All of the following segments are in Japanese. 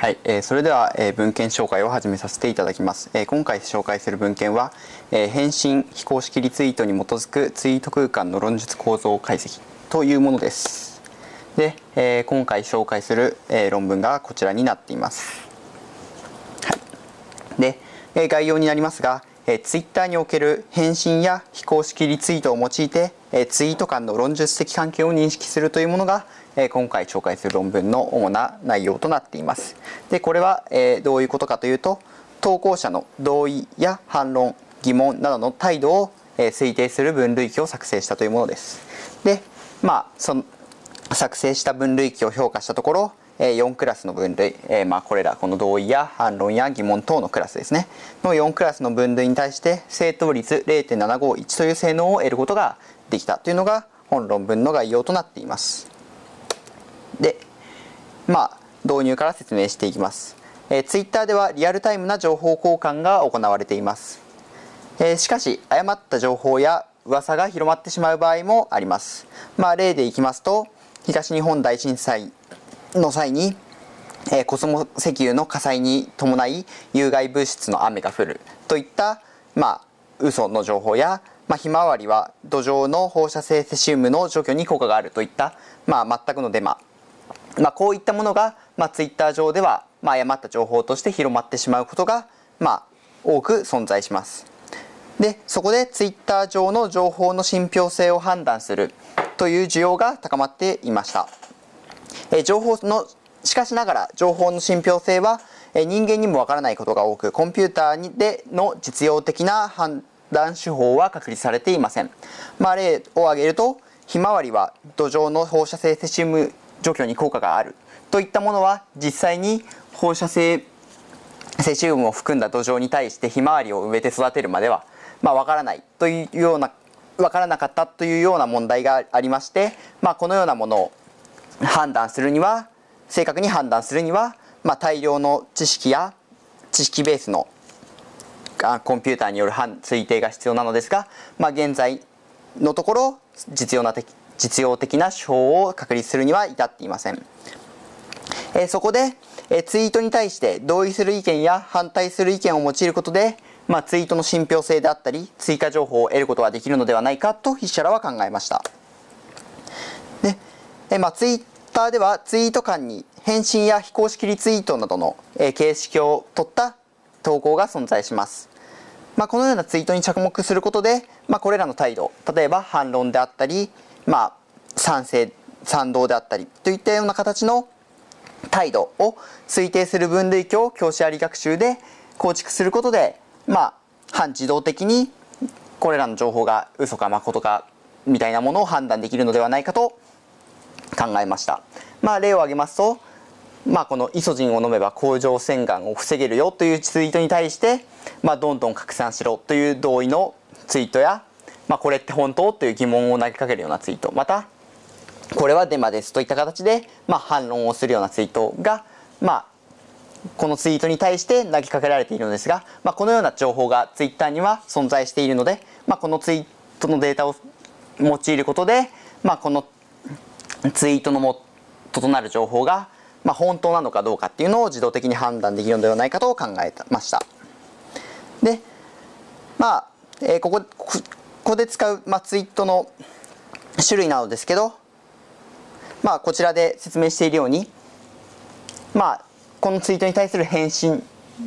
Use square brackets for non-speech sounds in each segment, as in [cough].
はい、えー、それでは、えー、文献紹介を始めさせていただきます、えー、今回紹介する文献は、えー、返信非公式リツイートに基づくツイート空間の論述構造解析というものです。で、えー、今回紹介する、えー、論文がこちらになっています、はい、で、えー、概要になりますが、えー、ツイッターにおける返信や非公式リツイートを用いて、えー、ツイート間の論述的関係を認識するというものが今回紹介する論文の主な内容となっています。でこれは、えどういうことかというと投稿者の同意や反論疑問などの態度を、え推定する分類器を作成したというものです。でまあその作成した分類器を評価したところ4クラスの分類、えー、まあこれらこの同意や反論や疑問等のクラスですねの4クラスの分類に対して正答率0.751という性能を得ることができたというのが本論文の概要となっていますでまあ導入から説明していきます、えー、ツイッターではリアルタイムな情報交換が行われています、えー、しかし誤った情報や噂が広まってしまう場合もあります。まあ例でいきますと東日本大震災の際に、えー、コスモ石油の火災に伴い有害物質の雨が降る。といったまあ嘘の情報やまあ、ひまわりは土壌の放射性セシウムの除去に効果がある。といった、まあ、全くのデマ。まあ、こういったものが、まあ、ツイッター上では、まあ、誤った情報として広まってしまうことが、まあ、多く存在します。でそこでツイッター上の情報の信憑性を判断するという需要が高まっていました。え情報のしかしながら情報の信憑性はえ人間にもわからないことが多くコンピューターにでの実用的な判断手法は確立されていません。まあ、例を挙げるとひまわりは土壌の放射性セシウム除去に効果があるといったものは実際に放射性セシウムを含んだ土壌に対してひまわりを植えて育てるまでは、まあ、分からないというような分からなかったというような問題がありまして、まあ、このようなものを判断するには正確に判断するには、まあ、大量の知識や知識ベースのコンピューターによる推定が必要なのですが、まあ、現在のところ実用な実用的な手法を確立するには至っていません。えそこで、えツイートに対して同意する意見や反対する意見を用いることで、まあ、ツイートの信憑性であったり追加情報を得ることができるのではないかと筆者らは考えましたで、えまあ、ツイッターではツイート間に返信や非公式リツイートなどの、え形式を取った投稿が存在しますまあ、このようなツイートに着目することで、まあ、これらの態度例えば反論であったり、まあ、賛成賛同であったりといったような形の態度を推定する分類鏡を教師あり学習で構築することでまあ半自動的にこれらの情報が嘘か誠かみたいなものを判断できるのではないかと考えました。まあ、例を挙げますと、まあ、このイソジンを飲めば甲状腺がんを防げるよというツイートに対して、まあ、どんどん拡散しろという同意のツイートや、まあ、これって本当？という疑問を投げかけるようなツイートまたこれはデマですといった形で、まあ、反論をするようなツイートが、まあ、このツイートに対して投げかけられているのですが、まあ、このような情報がツイッターには存在しているので、まあ、このツイートのデータを用いることで、まあ、このツイートの元となる情報が、まあ、本当なのかどうかっていうのを自動的に判断できるのではないかと考えました。でまあ、えー、ここここで使う、まあ、ツイートの種類なのですけどまあ、こちらで説明しているように、まあ、このツイートに対する返信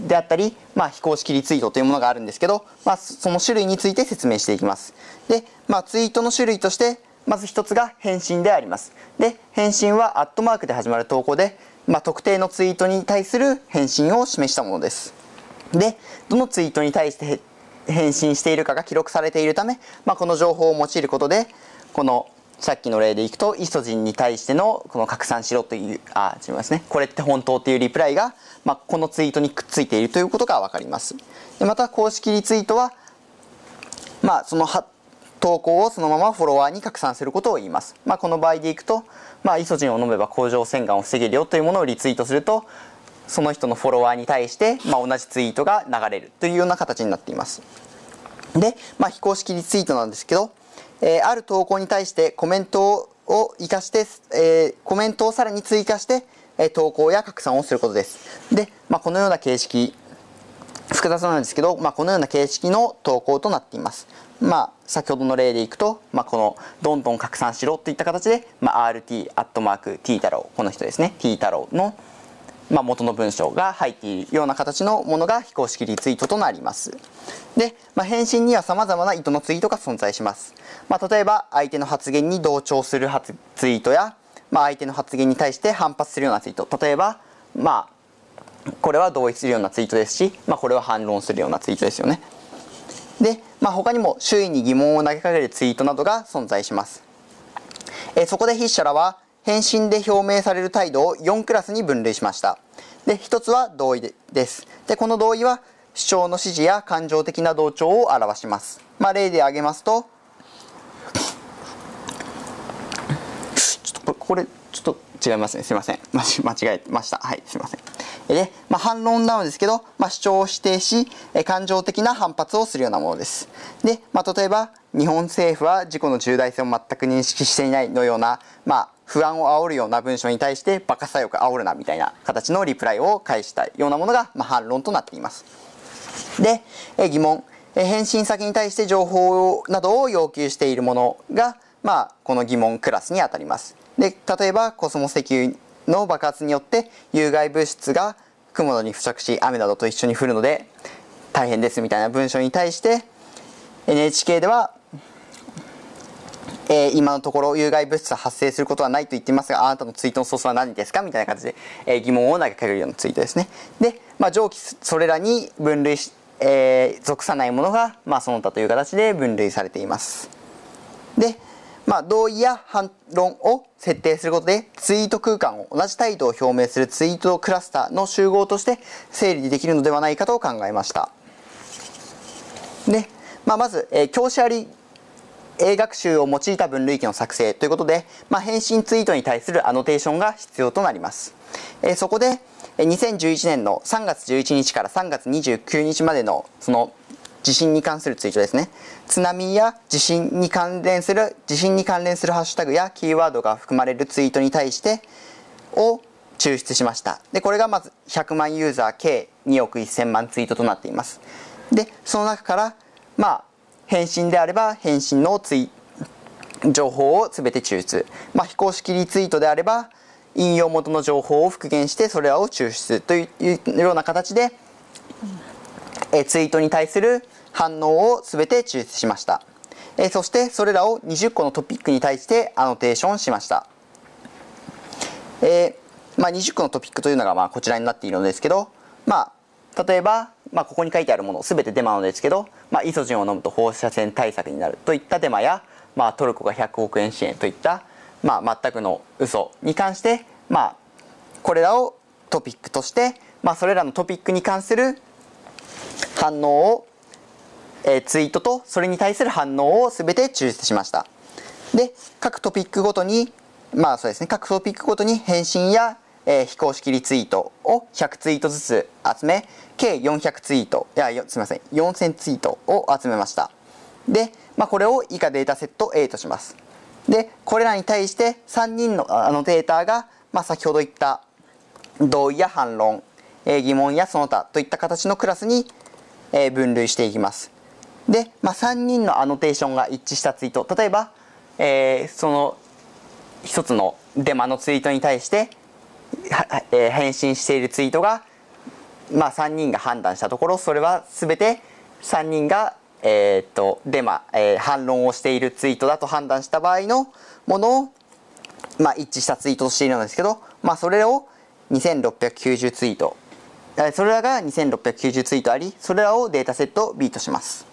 であったり、まあ、非公式リツイートというものがあるんですけど、まあ、その種類について説明していきます。で、まあ、ツイートの種類として、まず一つが返信であります。で、返信はアットマークで始まる投稿で、まあ、特定のツイートに対する返信を示したものです。で、どのツイートに対して返信しているかが記録されているため、まあ、この情報を用いることで、このさっきの例でいくとイソジンに対してのこの拡散しろというあ違いますね。これって本当っていうリプライが、まあ、このツイートにくっついているということが分かります。でまた公式リツイートはまあその投稿をそのままフォロワーに拡散することを言います、まあ、この場合でいくと、まあ、イソジンを飲めば甲状腺がんを防げるよというものをリツイートするとその人のフォロワーに対して、まあ、同じツイートが流れるというような形になっていますで、まあ、非公式リツイートなんですけどえー、ある投稿に対してコメントを生かして、えー、コメントをさらに追加してえ投稿や拡散をすることです。で、まあ、このような形式、複雑なんですけど、まあ、このような形式の投稿となっています。まあ、先ほどの例でいくと、まあ、このどんどん拡散しろといった形で、まあ、rt アットマーク t 太郎この人ですね t 太郎の、まあ、元の文章が入っているような形のものが非公式リツイートとなりますで、まあ、返信には様々な意図のツイートが存在します、まあ、例えば相手の発言に同調するツイートや、まあ、相手の発言に対して反発するようなツイート例えばまあこれは同意するようなツイートですし、まあ、これは反論するようなツイートですよねで、まあ、他にも周囲に疑問を投げかけるツイートなどが存在します。えそこで筆者らは返信で表明される態度を4クラスに分類しました。で、1つは同意です。で、この同意は主張の支持や感情的な同調を表します。まあ、例で挙げますと、ちょっとこれ、ちょっと違いますね。すいません。間違えました。はい、すいません。で、まあ、反論なのですけど、まあ、主張を否定し、感情的な反発をするようなものです。で、まあ、例えば、日本政府は事故の重大性を全く認識していないのような、まあ、不安を煽るような文章に対して、バカさよく煽るなみたいな形のリプライを返したようなものが、まあ、反論となっています。で、え疑問、え返信先に対して情報などを要求しているものが、まあ、この疑問クラスにあたります。で、例えば、コスモ石油の爆発によって有害物質が雲に付着し雨などと一緒に降るので大変ですみたいな文章に対して NHK では、えー、今のところ有害物質は発生することはないと言っていますがあなたのツイートのソースは何ですかみたいな感じで、えー、疑問を投げかけるようなツイートですね。で、まあ、上記それらに分類し、えー、属さないものが、まあ、その他という形で分類されています。でまあ、同意や反論を設定することでツイート空間を同じ態度を表明するツイートクラスターの集合として整理できるのではないかと考えました。で、まあ、まず、えー、教師あり英学習を用いた分類器の作成ということで、まあ、返信ツイートに対するアノテーションが必要となります、え、そこで2011年の3月11日から3月29日までのその地震に関するツイートですね。津波や地震に関連する、地震に関連するハッシュタグやキーワードが含まれるツイートに対してを抽出しました。で、これがまず100万ユーザー計2億1000万ツイートとなっています。で、その中から、まあ、返信であれば返信のツイ情報を全て抽出。まあ、非公式リツイートであれば、引用元の情報を復元してそれらを抽出というような形で、えツイートに対する反応を全て抽出しました。えそしてそれらを20個のトピックに対してアノテーションしました。えー、まあ、20個のトピックというのがまあこちらになっているのですけど、まあ、例えば、まあ、ここに書いてあるもの全てデマなのですけど、まあ、イソジンを飲むと放射線対策になるといったデマや、まあ、トルコが100億円支援といった、まあ、全くの嘘に関して、まあ、これらをトピックとして、まあ、それらのトピックに関する反応をえー、ツイートとそれに対する反応を全て抽出しました。で、各トピックごとに、まあそうですね、各トピックごとに返信や、えー、非公式リツイートを100ツイートずつ集め、計400ツイート、いや、すみません、4000ツイートを集めました。で、まあこれを以下データセット A とします。で、これらに対して3人のあのデータが、まあ先ほど言った同意や反論、えー、疑問やその他といった形のクラスに、えー、分類していきます。で、まあ、3人のアノテーションが一致したツイート例えば、えー、その一つのデマのツイートに対して、えー、返信しているツイートが、まあ、3人が判断したところそれは全て3人が、え、っとデマ、えー、反論をしているツイートだと判断した場合のものを、まあ、一致したツイートをしているんですけど、まあ、それを2690ツイートそれらが2690ツイートありそれらをデータセット B とします。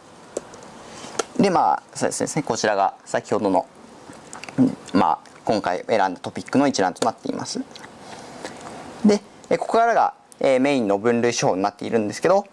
でまあそうですねこちらが先ほどの、まあ、今回選んだトピックの一覧となっています。でここからが、えー、メインの分類手法になっているんですけど、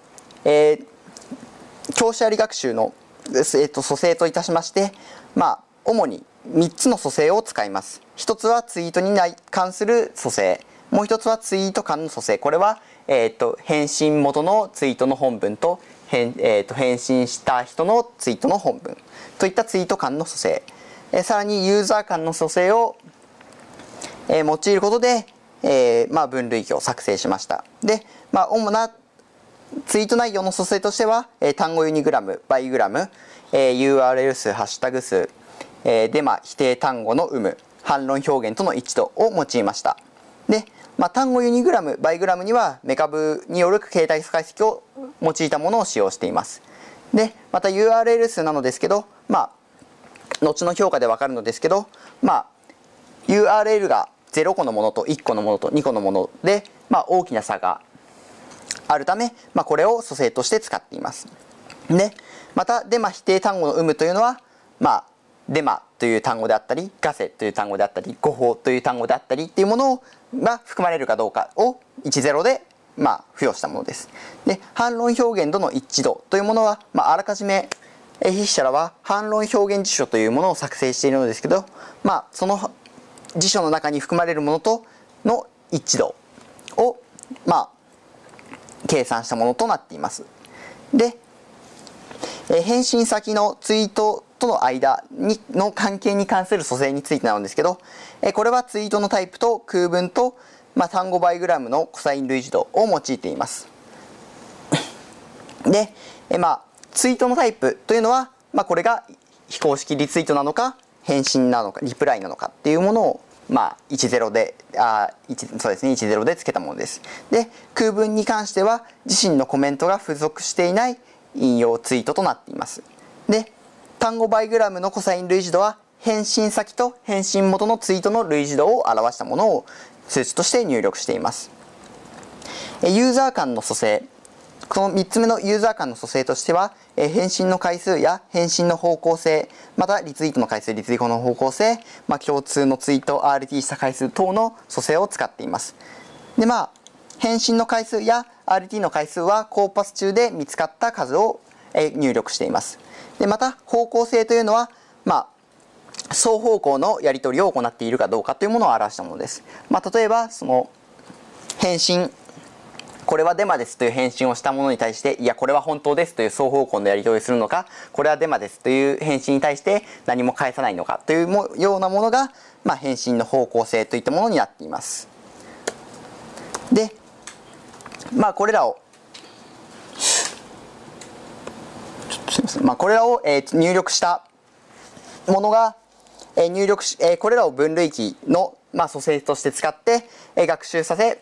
えー、教師あり学習の、えーと、組成といたしましてまあ主に3つの組成を使います。1つはツイートに関する組成もう1つはツイート間の組成これは、えーと返信元のツイートの本文と返,、えーと、返信した人のツイートの本文。といったツイート間の組成、えー、さらにユーザー間の組成を、えー、用いることで、えー、まあ、分類器を作成しました。で、まあ、主なツイート内容の組成としては、えー、単語ユニグラムバイグラム、えー、URL 数ハッシュタグ数、えー、デマ否定単語の有無反論表現との一致度を用いました。で、まあ、単語ユニグラムバイグラムにはメカブによる形態解析を用いたものを使用しています。でまた URL 数なのですけどまあ後の評価でわかるのですけどまあ URL が0個のものと1個のものと2個のもので、まあ、大きな差があるため、まあ、これを組成として使っています。でまたデマ否定単語の有無というのは、まあ、デマという単語であったりガセという単語であったり誤報という単語であったりっていうものが含まれるかどうかを10でまあ付与したものです。で反論表現との一致度というものは、まあ、あらかじめ筆者らは反論表現辞書というものを作成しているのですけど、まあ、その辞書の中に含まれるものとの一致度を、まあ、計算したものとなっています。で、え返信先のツイートとの間にの関係に関する組成についてなんですけど、えこれはツイートのタイプと空文と、まあ、単語バイグラムのコサイン類似度を用いています。で、えまあ、ツイートのタイプというのは、まあ、これが非公式リツイートなのか返信なのかリプライなのかっていうものをまあ、10であそうですね10でつけたものです。で空文に関しては自身のコメントが付属していない引用ツイートとなっています。で単語バイグラムのコサイン類似度は返信先と返信元のツイートの類似度を表したものを数値として入力しています。ユーザー間の組成この3つ目のユーザー間の組成としては、え返信の回数や返信の方向性、またリツイートの回数、リツイートの方向性、まあ、共通のツイート、RT した回数等の組成を使っています。で、まあ、返信の回数や RT の回数はコーパス中で見つかった数をえ入力しています。で、また方向性というのは、まあ、双方向のやり取りを行っているかどうかというものを表したものです。まあ、例えば、その、返信これはデマですという返信をしたものに対して、いや、これは本当ですという双方向のやり取りをするのか、これはデマですという返信に対して何も返さないのかというもようなものが、まあ、返信の方向性といったものになっています。で、まあ、これらを、まあ、これらを、えー、入力したものが、えー、入力し、えー、これらを分類器の、まあ、組成として使って、えー、学習させ、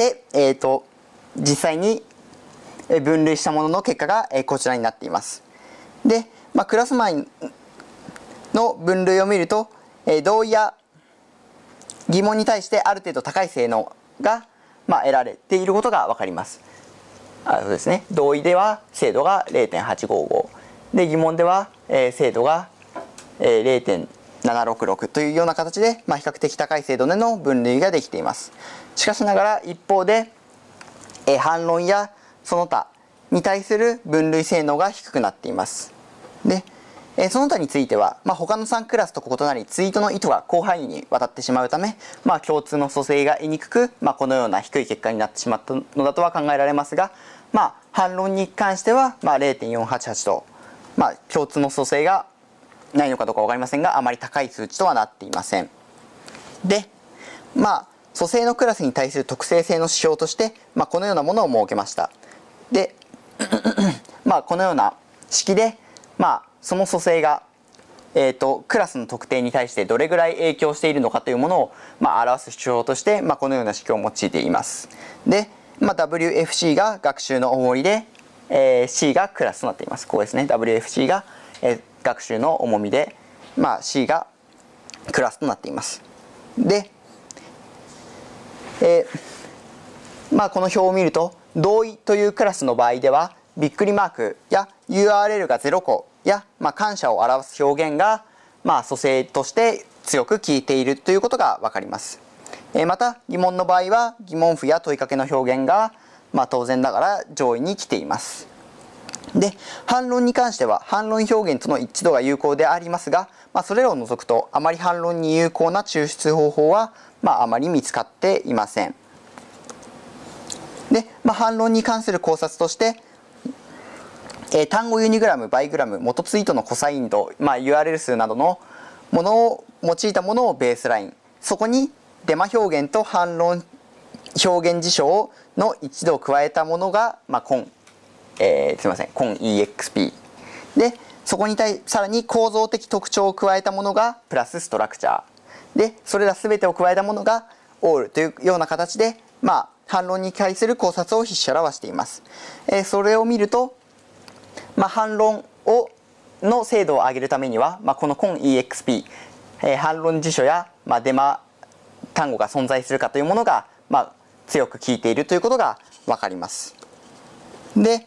で、えーと、実際に分類したものの結果がこちらになっています。で、まあ、クラス前の分類を見ると、え同意や疑問に対してある程度高い性能が、まあ、得られていることが分かります。あそうですね、同意では精度が0.855で疑問では、え、精度が、えー、766というような形で、まあ、比較的高い精度での分類ができています。しかしながら一方で、え反論やその他に対する分類性能が低くなっています。で、えその他については、まあ、他の3クラスと異なりツイートの意図が広範囲にわたってしまうため、まあ、共通の組成が得にくく、まあ、このような低い結果になってしまったのだとは考えられますが、まあ、反論に関しては、まあ、0.488と、まあ、共通の組成がないのかどうか分かりませんがあまり高い数値とはなっていません。でまあ組成のクラスに対する特性性の指標として、まあ、このようなものを設けました。で [clears throat] まあこのような式で、まあ、その組成が、えーと、クラスの特定に対してどれぐらい影響しているのかというものを、まあ、表す指標として、まあ、このような式を用いています。で、まあ、WFC が学習の重みで、えー、C がクラスとなっています。こうですね。WFC が、えー、学習の重みで、まあ、C がクラスとなっていますでえー、まあ、この表を見ると同意というクラスの場合ではびっくりマークや URL が0個や、まあ、感謝を表す表現が、まあ、組成として強く効いているということが分かります。えー、また疑問の場合は疑問符や問いかけの表現が、まあ、当然ながら上位に来ています。で反論に関しては反論表現との一致度が有効でありますが、まあ、それらを除くとあまり反論に有効な抽出方法はまあ、あまり見つかっていません。で、まあ、反論に関する考察として、えー、単語ユニグラム、バイグラム、元ツイートのコサイン度、まあ、URL 数などのものを用いたものをベースライン、そこに、デマ表現と反論表現事象の一度加えたものが、まあ、コン、えー、すみません、コン EXP。で、そこに対、さらに構造的特徴を加えたものがプラスストラクチャー。で、それら全てを加えたものがオールというような形で、まあ、反論に対する考察を筆者らはしています。えー、それを見ると、まあ、反論をの精度を上げるためには、まあ、このコン EXP、えー、反論辞書や、まあ、デマ単語が存在するかというものが、まあ、強く効いているということが分かります。で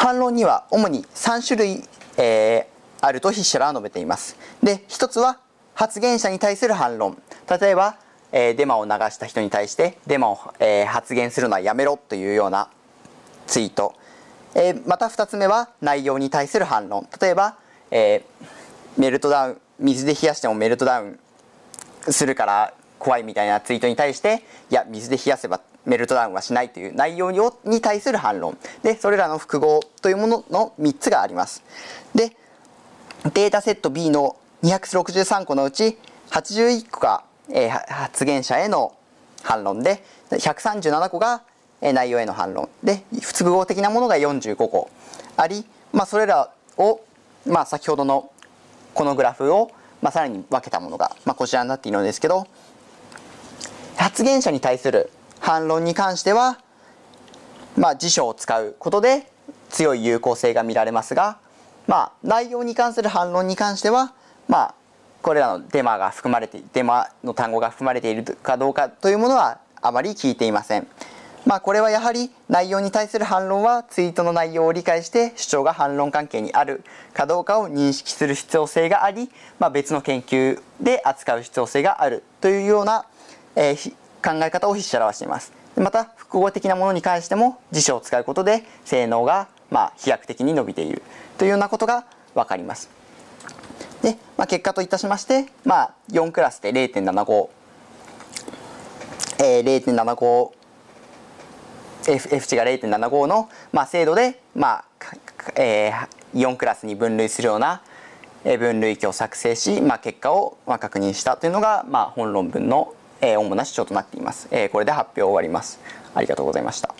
反論には主に3種類、えー、あると筆者らは述べています。で一つは発言者に対する反論。例えば、えー、デマを流した人に対してデマを、えー、発言するのはやめろというようなツイート、えー、また2つ目は内容に対する反論。例えば、えー、メルトダウン水で冷やしてもメルトダウンするから怖いみたいなツイートに対していや水で冷やせばメルトダウンはしないという内容に対する反論。でそれらの複合というものの3つがあります。でデータセット B の263個のうち81個が、えー、発言者への反論で137個が内容への反論。で複合的なものが45個あり、まあ、それらを、まあ、先ほどのこのグラフを、まあ、さらに分けたものが、まあ、こちらになっているのですけど発言者に対する反論に関しては、まあ、辞書を使うことで強い有効性が見られますが、まあ、内容に関する反論に関しては、まあ、これらのデマが含まれてデマの単語が含まれているかどうかというものはあまり聞いていません。まあ、これはやはり内容に対する反論はツイートの内容を理解して主張が反論関係にあるかどうかを認識する必要性があり、まあ、別の研究で扱う必要性があるというようなえー、考え方を筆者らはしています。また複合的なものに関しても辞書を使うことで性能がまあ飛躍的に伸びている。というようなことが分かります。で、まあ、結果といたしまして、まあ、4クラスで0.75、えー、0.75 F, F 値が0.75の、まあ、精度で、まあえー、4クラスに分類するような分類器を作成し、まあ、結果をまあ確認したというのが、まあ、本論文のえ主な主張となっています。えこれで発表を終わります。ありがとうございました。